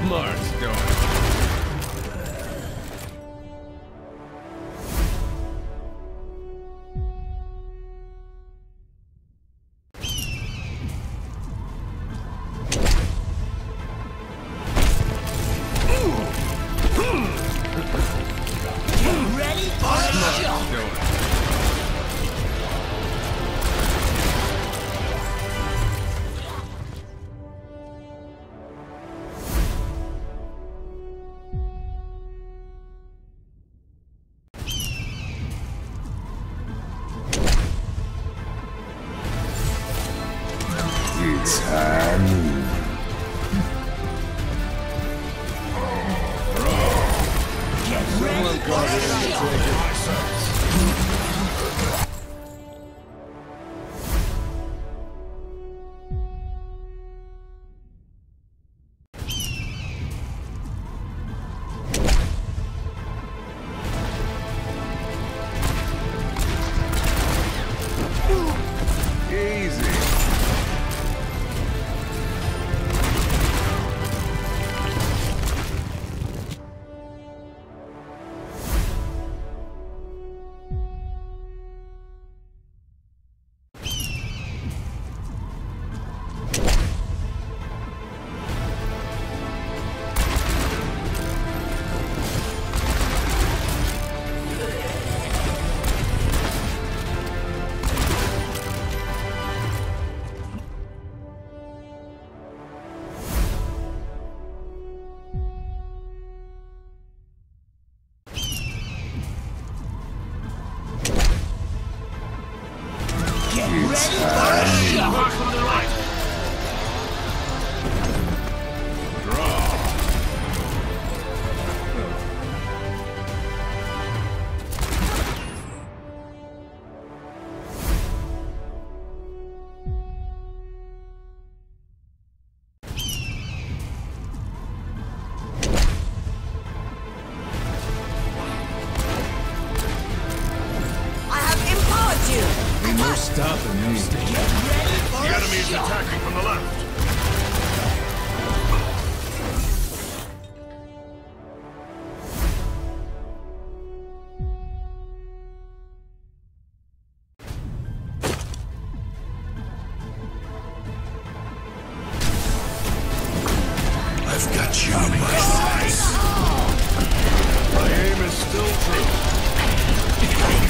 smarts doing? time stopping me. The enemy is attacking from the left. My aim is Still true.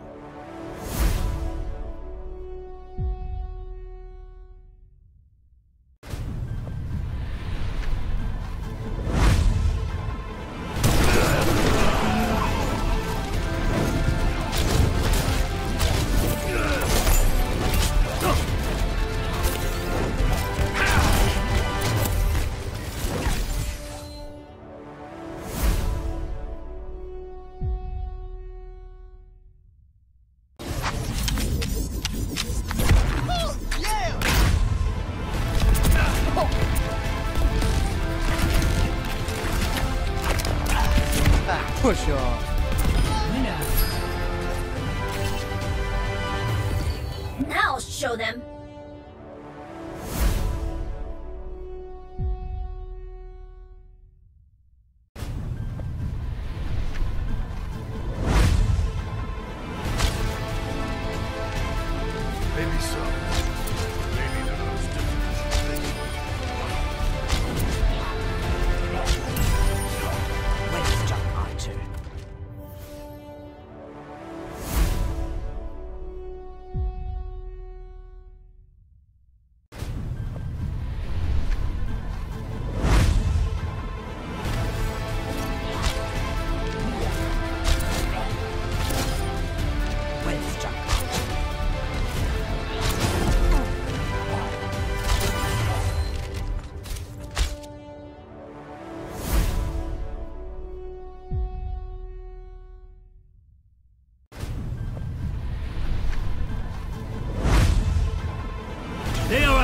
now. Show them. Maybe so.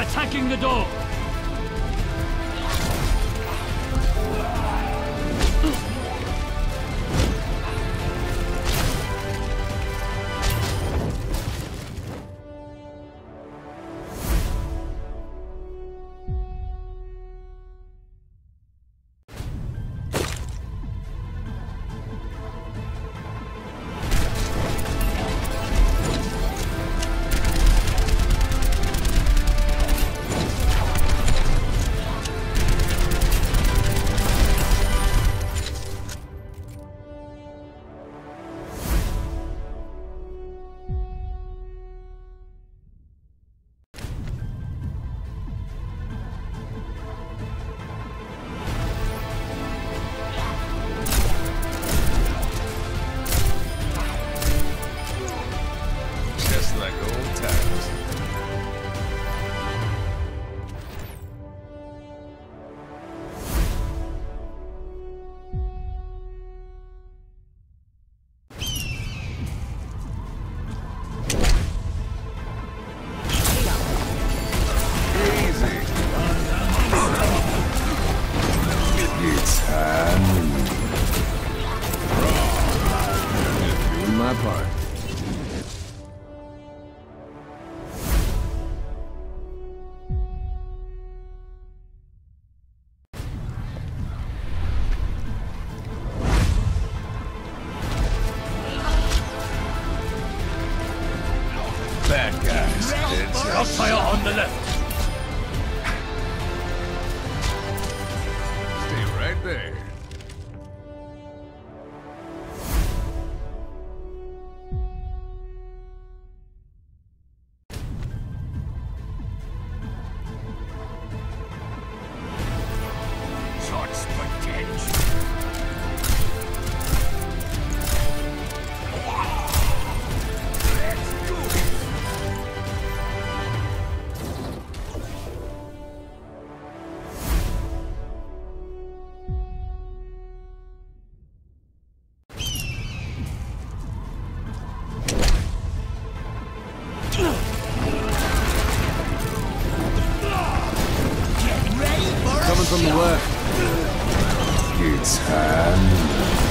Attacking the door! From the left. It's noon.